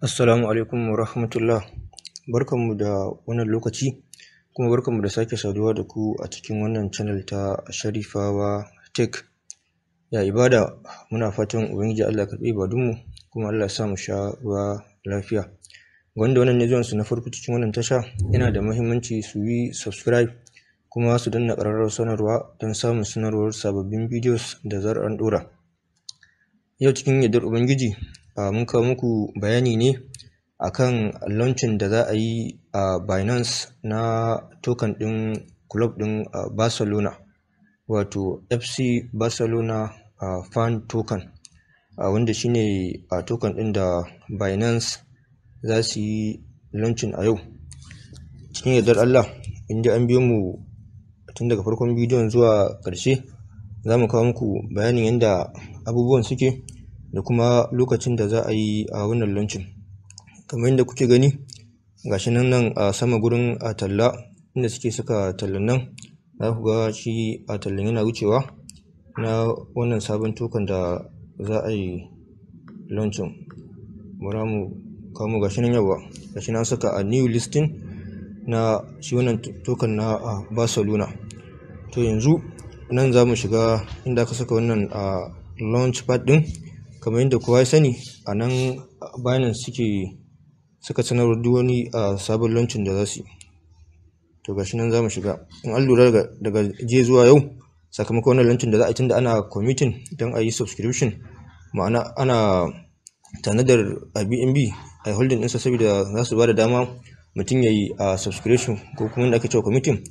Assalamu alaikum wa rahmatullah. Barkanmu da wannan lokaci kuma barkanmu da sake saduwa da ku a cikin wannan channel ta Sharifawa Tech. Ya ibada muna fatan Ubangiji Allah ya karɓi ibadunmu kuma Allah sa mu sha ruwa lafiya. Wanda wannan ne zuwansu na farko cikin wannan tasha yana da muhimmanci su yi subscribe kuma su danna ƙararrawar sanarwa don samun sanarwar sababbin videos da zarar an ɗora. Yau cikin yardar Ubangiji mun kawo muku bayani ne akan launching da za a yi a Binance na token ɗin club ɗin Barcelona wato FC Barcelona fan token wanda shine token ɗin da Binance za su yi launching a yau. Cikin yardar Allah inda an biyo mu tun daga farkon bidiyon zuwa ƙarshe za mu kawo muku bayanin yadda abubuwan suke. Da kuma lokacin da za a yi a wannan launching. Kamar yadda kuke gani gashi nan nan a sama gurin a talla inda suke saka tallan nan. Za ku ga shi a tallan yana wucewa na wannan sabon token da za a yi launching. Bara mu kawo mu gashi nan yawa gashi nan saka a new listing na shi wannan token na Barcelona. To yanzu nan za mu shiga inda aka saka wannan a launch pad din. Kamar yadda kowa ya sani a nan Binance suke suka sanarwar duk wani a sabon launching da za su yi. To gashi nan za mu shiga. In an lura daga je zuwa yau sakamakon wannan launching da za a yi tunda ana committing don a yi subscription ma'ana ana tanadar a BNB a holding ɗinsa saboda za su ba da dama mutum ya yi a subscription ko kuma da ake cewa committing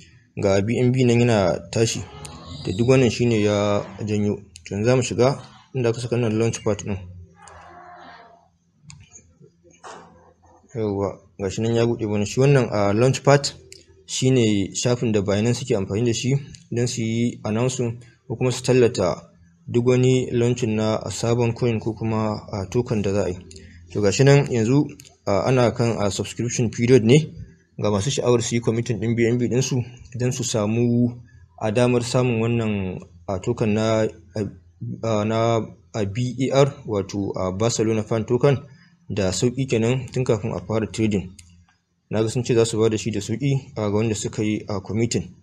ga BNB nan yana tashi. Da duk wannan shine ya janyo. To za mu shiga inda aka saka nan launch pad din yawwa gashi nan ya buɗe mana. Shi wannan a launch pad shine shafin da Binance suke amfani da shi don su yi announcing ko kuma su tallata duk wani launching na sabon coin ko kuma a token da za a yi. To gashi nan yanzu ana kan a subscription period ne ga masu sha'awar su yi committing din BNB ɗinsu idan su samu a damar samun wannan a token na na a BER wato a Barcelona fan token da sauƙi kenan tun kafin a fara trading. Na ga sun ce za su ba da shi da sauƙi uh, ga wanda suka yi a committing.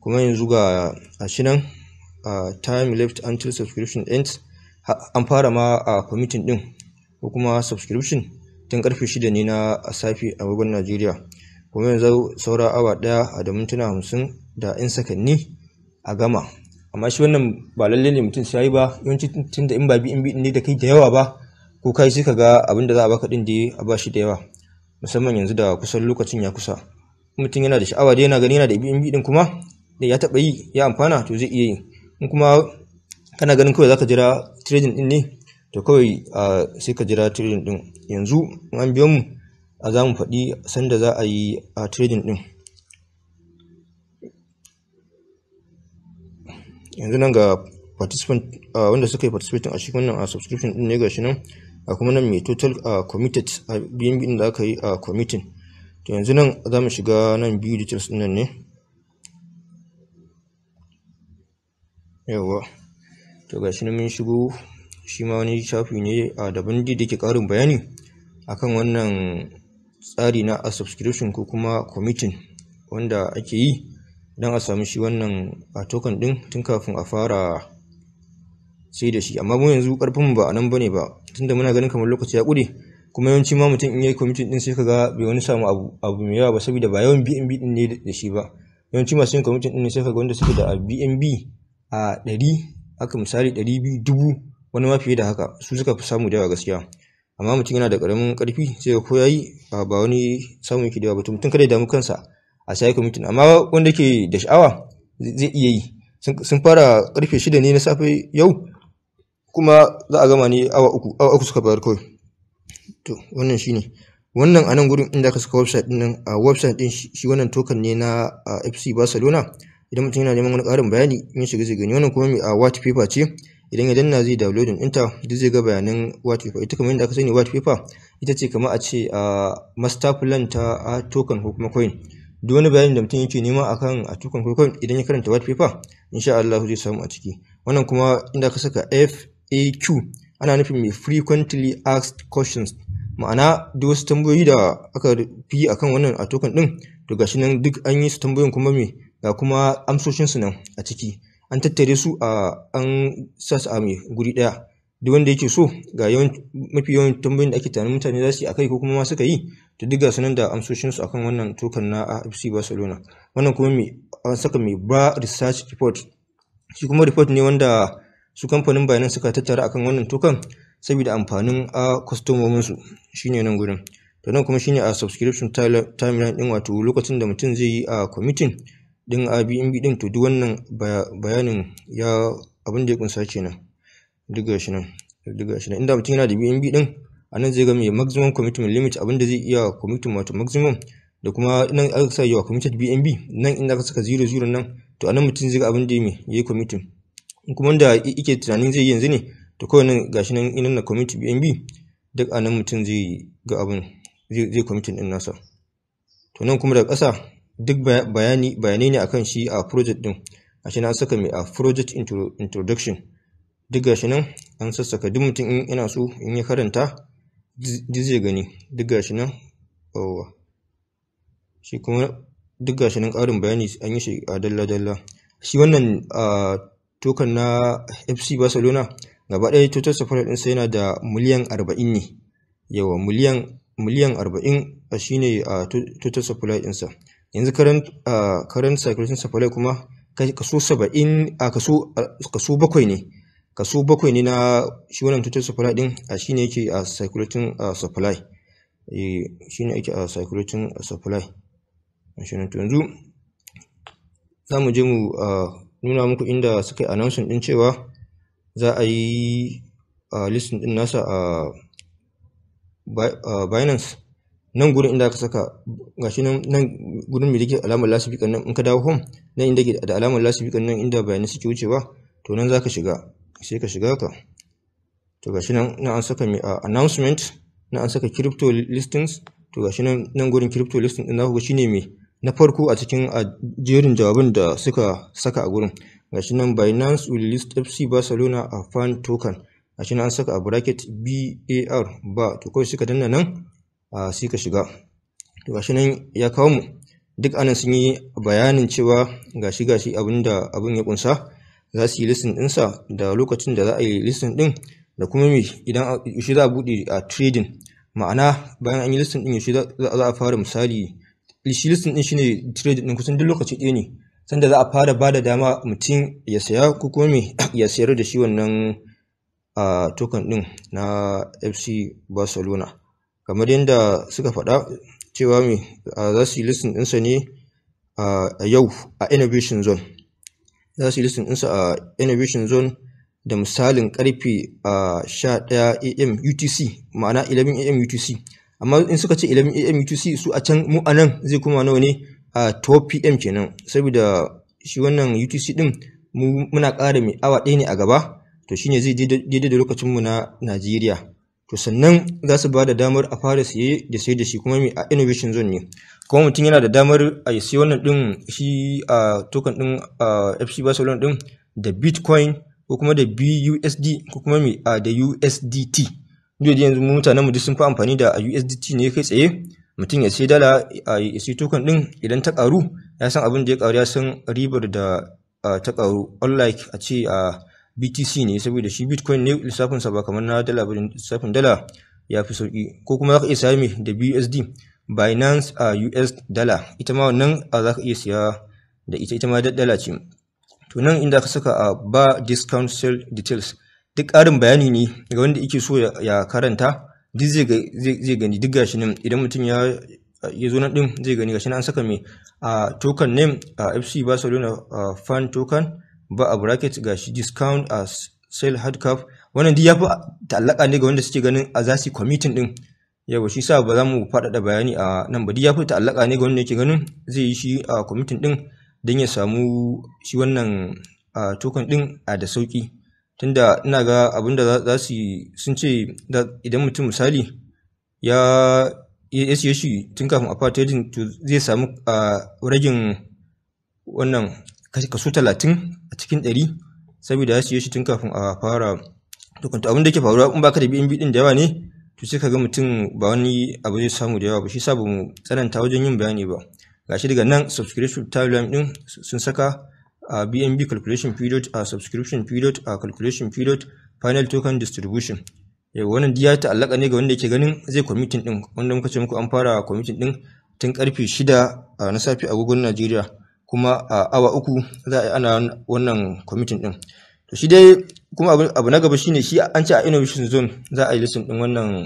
Kuma yanzu ga a shi nan time left until subscription ends an fara ma a committing din ko kuma subscription tun ƙarfe shida ne na safe a wagon Najeriya. Kuma yanzu saura awa ɗaya da mintuna hamsin da 'yan sakanni a gama. Amma shi wannan ba lalle ne mutum sai ba. Yawanci tun da in ba BNB ne da kai da yawa ba ko kai sai ka ga abin da za a baka din da a ba shi da yawa. Musamman yanzu da kusan lokacin ya kusa. Mutum yana da sha'awa da yana gani yana da BNB din kuma da ya taba yi ya amfana to zai iya yi. In kuma kana ganin kawai zaka jira trading din ne to kawai sai ka jira trading din yanzu in an biyo mu a za mu faɗi sanda za a yi a trading din yanzu nan ga participant wanda suka yi participating a cikin wannan a subscription din ne gashi nan a kuma nan mai total committed a BNB din da aka yi a committing. To yanzu nan za mu shiga nan biyu details ɗin nan ne. Yawa to gashi nan mun shigo shi ma wani shafi ne a daban da ke karin bayani akan wannan tsari na a subscription ko kuma committing wanda ake yi. Don a samu shi wannan a token din tun kafin a fara sai da shi. Amma mu yanzu ƙarfin ba a nan ba ne ba tunda muna ganin kamar lokaci ya kure kuma yawanci ma mutum in yayi committing din sai kaga bai wani samu abu abu mai yawa ba saboda ba yawan BNB din ne da shi ba. Yawanci masu yin committing din ne sai kaga wanda suke da BNB a 100 haka misali 200 dubu wani ma fiye da haka su suka fi samu da yawa gaskiya. Amma mutum yana da ƙaramin ƙarfi sai ko yayi ba wani samu yake da yawa ba mutum kada ya damu kansa. A sai kwamitin. Amma wanda ke da sha'awa zai iya yi. Sun fara ƙarfe shida ne na safe yau kuma za a gama ne awa uku awa uku suka bayar kawai. To wannan shine wannan a nan gurin inda aka saka website ɗin nan a website din shi wannan token ne na FC Barcelona. Idan mutum yana neman wani ƙarin bayani in shiga zai gani. Wannan kuma a white paper ce. Idan ya danna zai downloading ɗinta duk zai ga bayanan white paper. Ita kamar yadda aka sani white paper ita ce kamar a ce a master plan ta token ko kuma coin. Duk wani bayani da mutum yake nema akan a tukan kwaikwayon idan ya karanta white paper insha Allah zai samu a ciki. Wannan kuma inda ka saka FAQ ana nufin mai frequently asked questions. Ma'ana duk wasu tambayoyi da aka fi akan wannan a token din to gashi nan duk an yi su tambayoyin kuma me ga kuma amsoshin su nan a ciki. An tattare su a an sa su a mai guri ɗaya duk wanda yake so ga yawan mafi yawan tambayoyin da ake tunanin mutane za su yi akai ko kuma ma suka yi to duk ga su nan da amsoshin su akan wannan token na AFC Barcelona. Wannan kuma me an saka mai bra research report. Shi kuma report ne wanda su kamfanin bayanan suka tattara akan wannan token saboda amfanin a kwastomomin su shine nan gurin. To nan kuma shine a subscription timeline din wato lokacin da mutum zai yi a committing din Airbnb din to duk wannan bayanin ya abin da ya kunsa kenan. Duk gashi nan duk gashi nan. Inda mutum yana da BNB din a nan zai ga mai maximum commitment limit abin da zai iya committing wato maximum da kuma nan aka sa yawa committed BNB nan inda aka saka 00 nan to a nan mutum zai ga abin da ya yi committing. Kuma wanda yake tunanin zai yi yanzu ne to kawai nan gashi nan inan na commit BNB duk a nan mutum zai ga abin zai committing din nasa. To nan kuma daga ƙasa duk bayani bayanai ne akan shi a project din a shi an saka mai a project introduction. Duk gashi nan an sassaka duk mutum in yana so in ya karanta duk zai gani. Duk gashi nan yawwa shi kuma duk gashi nan ƙarin bayani an yi shi a dalla dalla shi wannan token na FC Barcelona gaba ɗaya total supply ɗinsa yana da miliyan arba'in ne. Yawa miliyan miliyan arba'in shine a total supply ɗinsa. Yanzu current circulation supply kuma kaso saba'in a kaso bakwai ne. Kaso bakwai ne na shi wannan total supply din a shine yake a circulating supply. Eh shine yake a circulating supply. Shi ne yanzu za mu je mu nuna muku inda suka yi announcement din cewa za a yi listing din nasa a Binance. Nan gurin inda aka saka gashi nan nan gurin mai dake alamar lasifika nan in ka dawo home nan inda ke da alamar lasifika nan inda bayanai suke wucewa to nan zaka shiga. Sai ka shiga ka. To gashi nan nan an saka mai announcement nan an saka crypto listings. To gashi nan nan gurin crypto listing din naku shine mai na farko a cikin jerin jawabin da suka saka a gurin. Gashi nan Binance will list FC Barcelona a fan token. Gashi nan an saka a bracket BAR ba. To kawai suka danna nan a sai ka shiga. To gashi nan ya kawo mu. Duk a nan sun yi bayanin cewa gashi gashi abin da abin ya kunsa za su yi listing ɗinsa da lokacin da za a yi listing ɗin da kuma me idan yaushe za a buɗe a trading. Ma'ana bayan an yi listing ɗin yaushe za a fara misali. Shi listing ɗin shine trading ɗin kusan duk lokaci ɗaya ne. Sanda za a fara ba da dama mutum ya saya ko kuma me ya sayar da shi wannan a token ɗin na FC Barcelona. Kamar yadda suka faɗa cewa me za su yi listing ɗinsa ne a yau a innovation zone. Za su yi listing ɗinsa a innovation zone da misalin ƙarfe a 11 am UTC ma'ana 11 am UTC amma in suka ce 11 am UTC su a can mu a nan zai kuma nawa ne? A 12 pm kenan. Saboda shi wannan UTC din mu muna ƙara mai awa ɗaya ne a gaba. To shine zai daidai da lokacin mu na Najeriya. To sannan za su ba da damar a fara siye da sayar da shi kuma mai a innovation zone ne. Kuma mutum yana da damar a siya wannan din shi a token din FC Barcelona din da Bitcoin ko kuma da BUSD ko kuma mai da USDT duk yanzu mutanen mu duk sun fi amfani da USDT ne kai tsaye. Mutum ya sai dala a ya sai token din idan ta karu ya san abin da ya karu ya san ribar da ta karu unlike a ce a BTC ne saboda shi Bitcoin ne lissafin sa ba kamar na dala ba lissafin dala ya fi sauƙi ko kuma za ka iya sami da BUSD Binance a US dala. Ita ma wannan za ka iya siya da ita. Ita ma dala ce. To nan inda aka saka a ba discount sale details. Duk ƙarin bayani ne ga wanda yake so ya karanta duk zai gani. Duk gashi nan idan mutum ya ya zo nan din zai gani gashi an saka mai a token name a FC Barcelona fan token. Ba a bracket gashi discount a sale hard cap. Wannan duk ya fi ta'allaka ne ga wanda suke ganin a za su committing din. Yawa shi sa ba za mu faɗaɗa bayani a nan ba. Duk ya fi ta'allaka ne ga wanda yake ganin zai yi shi a committing din don ya samu shi wannan token din a da sauƙi tunda ina ga abin da za su sun ce idan mutum misali ya ya siye shi tun kafin a fara trading to zai samu ragin wannan kaso talatin a cikin ɗari saboda ya siye shi tun kafin a fara token to. Abin da ke faruwa in baka da BNB din da yawa ne to sai kaga mutum ba wani abu zai samu da yawa ba. Shi sa ba mu tsananta wajen yin bayani ba. Gashi daga nan subscription time din sun saka a BNB calculation period a subscription period a calculation period final token distribution. Yau wannan diya ta allaka ne ga wanda yake ganin zai committing din wanda muka ce muku an fara committing din tun ƙarfe shida na safe agogon Najeriya. Kuma a awa uku za a yi ana wannan committing din to shi dai kuma abu na gaba shine shi an ce a innovation zone za a yi listing din wannan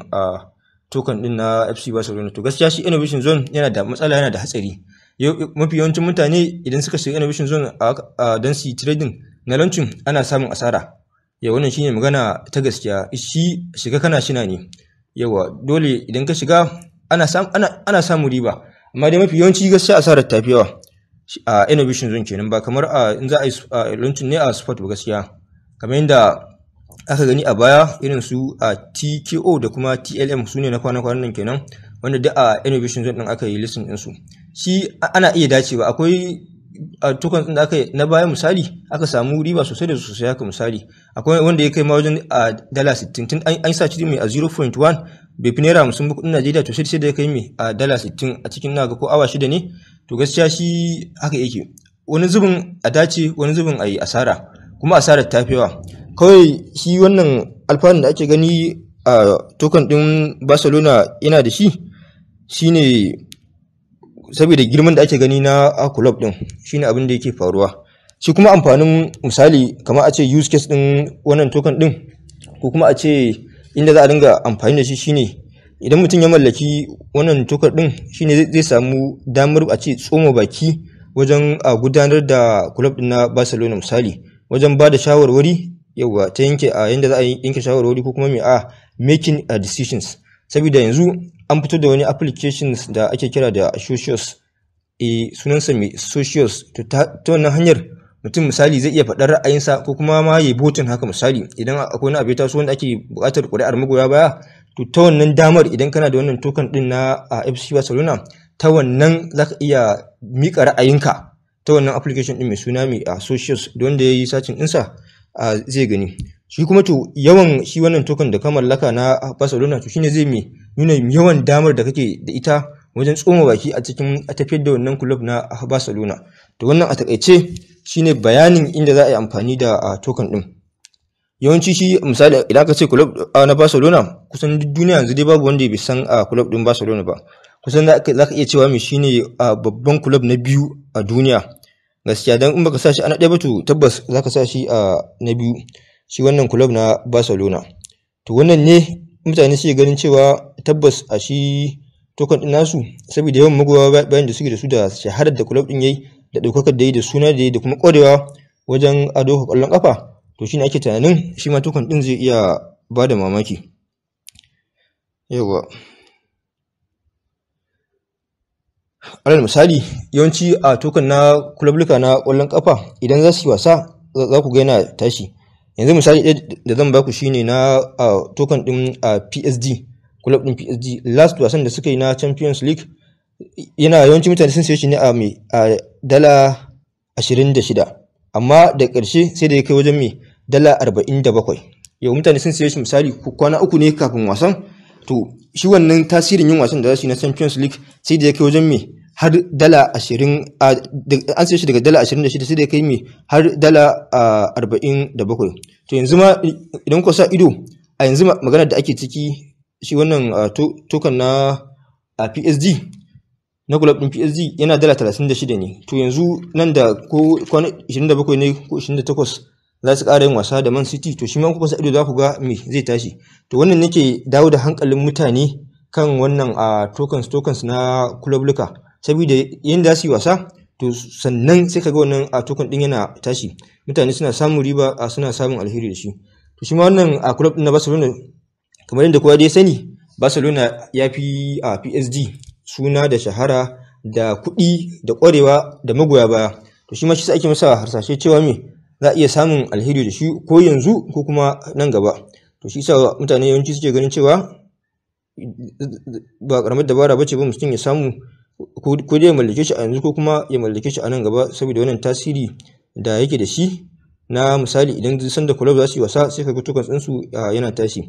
token din na FC Barcelona. To gaskiya shi innovation zone yana da matsala yana da hatsari. Mafi yawancin mutane idan suka shiga innovation zone a don su trading na launching ana samun asara. Ya wannan shine magana ta gaskiya. Shi shiga kana shina ne. Yawa dole idan ka shiga ana samu ana, ana samu riba. Amma dai mafi yawanci gaskiya asarar tafi yawa. A innovation zone kenan ba kamar a in za a yi launching ne a sport ba gaskiya. Kamar yadda aka gani a baya irin su a TKO da kuma TLM su ne na kwana-kwanan nan kenan wanda duk a innovation zone din aka yi listing din su. Shi ana iya dacewa. Akwai a din da aka na baya misali aka samu riba sosai da sosai haka misali. Akwai wanda ya kai ma wajen a dala 60 tun an sa shi mai a 0.1 bai fi naira 50 kuɗin Najeriya to sai da ya kai mai a dala 60 a cikin na ga ko awa shida ne to gaskiya shi haka yake. Wani zubin a dace wani zubin a yi asara kuma asarar ta yawa. Kawai shi wannan alfanun da ake gani a token din Barcelona yana da shi shine saboda girman da ake gani na a club din shine abin da yake faruwa. Shi kuma amfanin misali kamar a ce use case din wannan token din ko kuma a ce inda za a dinga amfani da shi shine idan mutum ya mallaki wannan token din shine zai samu damar a ce tsoma baki wajen a gudanar da club din na Barcelona misali wajen ba da shawarwari yawa ta yanke a yanda za a yanke shawarwari ko kuma mai a making a decisions. Saboda yanzu an fito da wani applications da ake kira da socios. E sunansa mai socios. To ta wannan hanyar mutum misali zai iya faɗar ra'ayinsa ko kuma ma ya botin haka misali. Idan akwai wani abu ya taso wanda ake buƙatar ƙuri'ar magoya baya to ta wannan damar idan kana da wannan token din na FC Barcelona ta wannan zaka iya mika ra'ayinka ta wannan application din mai suna mai a socios. Da wanda ya yi sacin ɗinsa zai gani. Shi kuma to yawan shi wannan token da ka mallaka na Barcelona to shine zai mai nuna yawan damar da kake da ita wajen tsoma baki a cikin a tafiyar da wannan club na Barcelona. To wannan a taƙaice shine bayanin inda za a yi amfani da token din yawanci shi misali idan aka ce club na Barcelona kusan duk duniya yanzu dai babu wanda bai san club din Barcelona ba. Kusan za ka iya cewa mai shine babban club na biyu a duniya. Gaskiya dan in baka sa shi a na ɗaya ba to tabbas za ka sa shi a na biyu. Shi wannan club na Barcelona. To wannan ne mutane suke ganin cewa tabbas a shi token din nasu saboda yawan magoya bayan da suke da su da shaharar da club din yayi da daukakar da yi da suna da yi da kuma ƙwarewa wajen ado ƙwallon kafa to shine ake tunanin shi ma token din zai iya ba da mamaki. Yawa alal misali yawanci a token na kulabluka na ƙwallon kafa idan za su yi wasa za ku ga yana tashi. Yanzu misali da zan baku shine na token din PSG club din PSG last wasan da suka yi na Champions League yana yawanci mutane sun saye shi ne a mai a dala 26 amma da ƙarshe sai da ya kai wajen mai dala 47 yau mutane sun saye shi misali kwana uku ne kafin wasan. To shi wannan tasirin yin wasan da za su yi na Champions League sai da ya kai wajen mai har dala 20 an saye shi daga dala 26 sai da kai mai har dala 47 to yanzu ma idan ku sa ido a yanzu maganar da ake ciki shi wannan token na PSG na club din PSG yana dala 36 ne. To yanzu nan da ko kwana 27 ne ko 28 za su ƙara yin wasa da Man City to shi ma kuka sa ido za ku ga me zai tashi. To wannan nake dawo da hankalin mutane kan wannan tokens tokens na club luka saboda yanda za su yi wasa to sannan sai ka ga wannan a token din yana tashi. Mutane suna samun riba a suna samun alheri da shi. To shi ma wannan a club na Barcelona kamar yadda kowa dai sani Barcelona ya fi a PSG suna da shahara da kuɗi da ƙwarewa da magoya baya. To shi ma shi ake masa harsashe cewa me za a iya samun alheri da shi ko yanzu ko kuma nan gaba. To shi sa mutane yawanci suke ganin cewa ba karamar dabara bace ba mutum ya samu ko dai ya mallake shi a yanzu ko kuma ya mallake shi a nan gaba saboda wannan tasiri da yake da shi na misali idan san da club za su yi wasa sai kaga tokens ɗinsu yana tashi.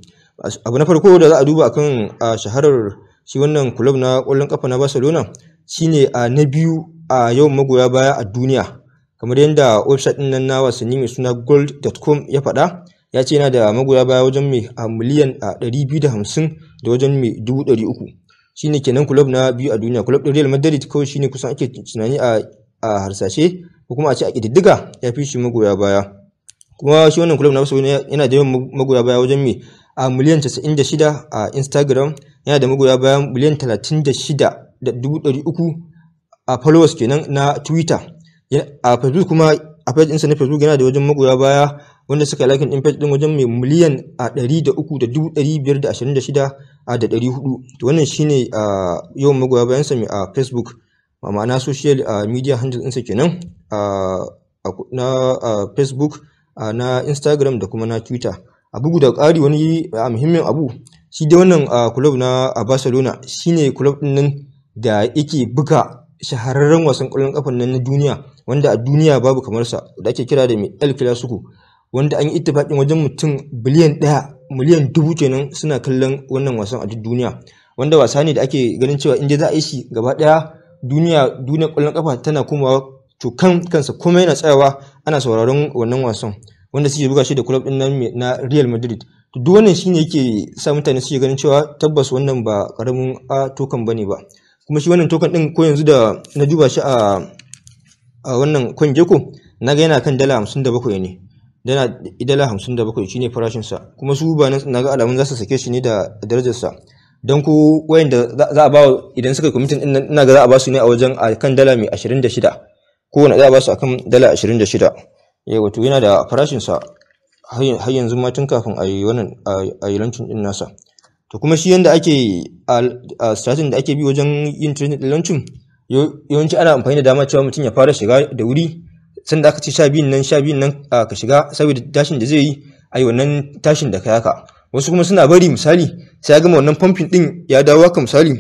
Abu na farko da za a duba akan shaharar shi wannan club na ƙwallon kafa na Barcelona shine a na biyu a yawan magoya baya a duniya. Kamar yadda website ɗin nan na wasanni mai suna gold.com ya faɗa ya ce yana da magoya baya wajen mai a miliyan a ɗari biyu da hamsin da wajen mai dubu ɗari uku. shine kenan club na biyu a duniya. Club din Real Madrid ko shine kusan ake tunani a a harsashe ko kuma a ce a kididdiga ya fi shi magoya baya. Kuma shi wannan club na Barcelona yana da yawan magoya baya wajen me? A miliyan 96 a Instagram. Yana da magoya baya miliyan 36,300 a followers kenan na Twitter. A Facebook kuma a page ɗinsa na Facebook yana da wajen magoya baya wanda suka lakin din page din wajen mai miliyan a 300,526 a da ɗari huɗu to wannan shine a yawan magoya bayansa mai a Facebook. Ma'ana social media handle ɗinsa kenan. Na Facebook na Instagram da kuma na Twitter. A bugu da ƙari wani muhimmin abu shi dai wannan club na Barcelona shine club ɗin nan da yake buga shahararren wasan ƙwallon ƙafan nan na duniya wanda a duniya babu kamar sa da ake kira da mai El Clasico wanda an yi ittifaqin wajen mutum biliyan ɗaya miliyan dubu kenan suna kallon wannan wasan a duk duniya. Wanda wasa ne da ake ganin cewa in dai za a yi shi gaba ɗaya duniya duniyar ƙwallon ƙafa tana komawa to kan kansa kuma yana tsayawa ana sauraron wannan wasan wanda suke buga shi da club din na Real Madrid. To duk wannan shine yake sa mutane suke ganin cewa tabbas wannan ba ƙaramin a tokan ba ne ba. Kuma shi wannan token din ko yanzu da na duba shi a wannan kwanjeko na ga yana kan dala 57 ne. Dala dala 57 shine farashin sa kuma su ba na ga alamun za su sake shi ne da darajar sa don ku wayanda za a ba idan suka committee din ina ga za a ba su ne a wajen a kan dala mai 26 kowane za a ba su akan dala 26 eh wato yana da farashin sa har yanzu ma tun kafin a yi wannan a yi launching din nasa. To kuma shi yanda ake a strategy da ake bi wajen yin launching yawanci ana amfani da dama cewa mutum ya fara shiga da wuri sanda aka ce sha biyun nan sha biyun nan ka shiga saboda tashin da zai yi a yi wannan tashin da kai haka. Wasu kuma suna bari misali sai ya gama wannan pumping din ya dawo haka misali.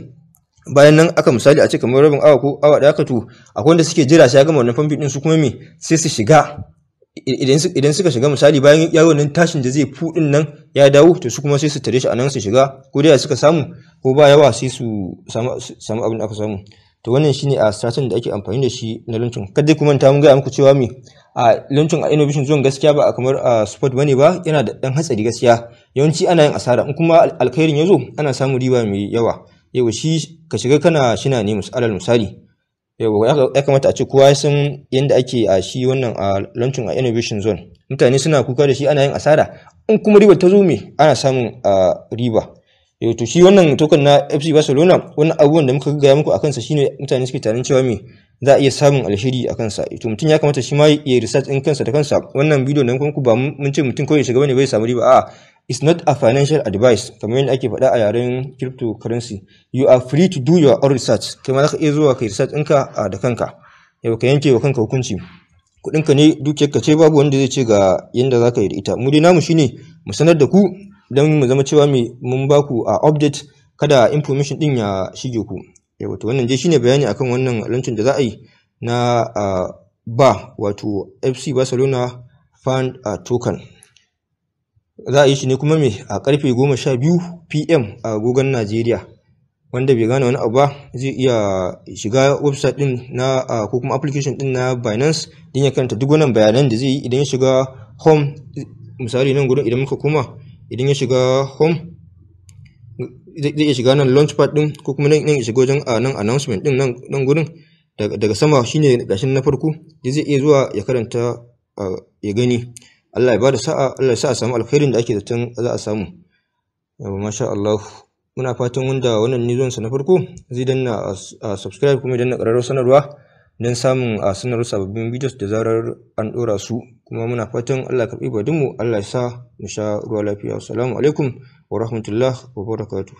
Bayan nan aka misali a ce kamar rabin awa ko awa ɗaya ka to akwai wanda suke jira sai ya gama wannan pumping din su kuma me sai su shiga. Idan suka shiga misali bayan ya yi wannan tashin da zai fu ɗin nan ya dawo to su kuma sai su tare shi a nan su shiga. Ko dai suka samu ko ba yawa sai su samu abin da aka samu. To wannan shine a strategy da ake amfani da shi na launching. Kada kuma ta mun ga muku cewa me a launching a innovation zone gaskiya ba kamar a sport ba ne ba yana da dan hatsari gaskiya. Yawanci ana yin asara in kuma alkhairin ya zo ana samun riba mai yawa. Yawa shi ka shiga kana shina ne alal misali. Yawa ya kamata a ce kowa san yadda ake a shi wannan a launching a innovation zone. Mutane suna kuka da shi ana yin asara. In kuma riba ta zo me ana samun riba. Yau to shi wannan token na FC Barcelona wannan abubuwan da muka gaya muku akan sa shine mutane suke tarin cewa me za a iya samun alheri akan sa to mutum ya kamata shi ma ya research din kansa da kansa. Wannan bidiyo da muku ba mun ce mutum kawai shiga ba ne bai samu riba. A'a it's not a financial advice. Kamar yadda ake faɗa a yaren cryptocurrency. You are free to do your own research. Kai ma zaka iya zuwa kai research ɗinka da kanka. Yau ka yanke wa kanka hukunci. Kuɗinka ne dukiyarka ce babu wanda zai ce ga yanda zaka yi da ita. Mu dai namu shine mu sanar da ku don mu zama cewa mun ba ku a update kada information din ya shige ku. Wato wannan dai shine bayani akan wannan launching da za a yi na ba wato FC Barcelona fan token. Za a yi shi ne kuma me a ƙarfe 12 pm a agogon Najeriya wanda bai gane wani abu ba zai iya shiga website din na ko kuma application din na Binance din ya karanta duk wannan bayanan da zai yi. Idan ya shiga home misali nan gurin idan muka koma idan ya shiga home zai iya shiga nan launchpad din ko kuma nan ya shiga wajen nan announcement ɗin nan gurin. Daga sama shine gashin na farko zai iya zuwa ya karanta ya gani. Allah ya ba da sa'a Allah ya sa a samu alkhairin da ake zaton za a samu. Yawa masha Allah. Muna fatan wanda wannan ne zuwansa na farko zai danna subscribe kuma danna ƙararrawar sanarwa. Don samun a sanarwar sababbin videos da zarar an ɗora su. Kuma muna fatan Allah karɓi badinmu Allah ya sa mu sha ruwa lafiya. Assalamu alaikum wa rahmatullah wa barakatuh.